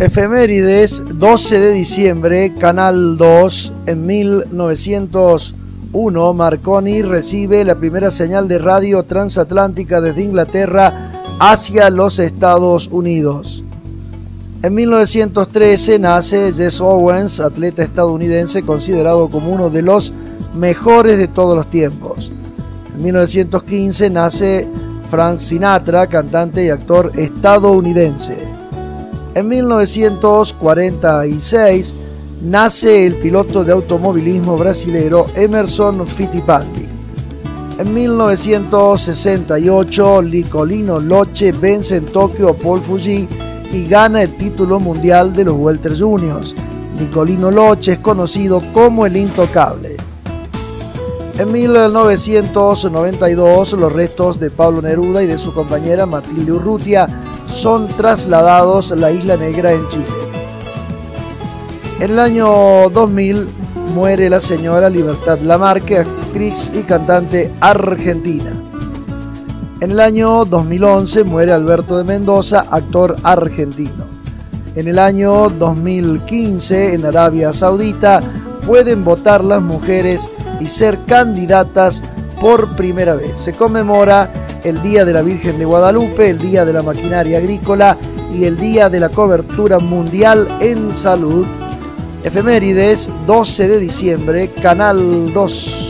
Efemérides, 12 de diciembre, Canal 2, en 1901, Marconi recibe la primera señal de radio transatlántica desde Inglaterra hacia los Estados Unidos. En 1913 nace Jess Owens, atleta estadounidense considerado como uno de los mejores de todos los tiempos. En 1915 nace Frank Sinatra, cantante y actor estadounidense. En 1946 nace el piloto de automovilismo brasilero Emerson Fittipaldi. En 1968 Licolino Loche vence en Tokio a Paul Fuji y gana el título mundial de los Welter Juniors. Nicolino Loche es conocido como el intocable. En 1992 los restos de Pablo Neruda y de su compañera Matilde Urrutia son trasladados a la Isla Negra en Chile. En el año 2000 muere la señora Libertad Lamarque, actriz y cantante argentina. En el año 2011 muere Alberto de Mendoza, actor argentino. En el año 2015 en Arabia Saudita pueden votar las mujeres y ser candidatas por primera vez. Se conmemora el Día de la Virgen de Guadalupe, el Día de la Maquinaria Agrícola y el Día de la Cobertura Mundial en Salud. Efemérides 12 de diciembre, Canal 2.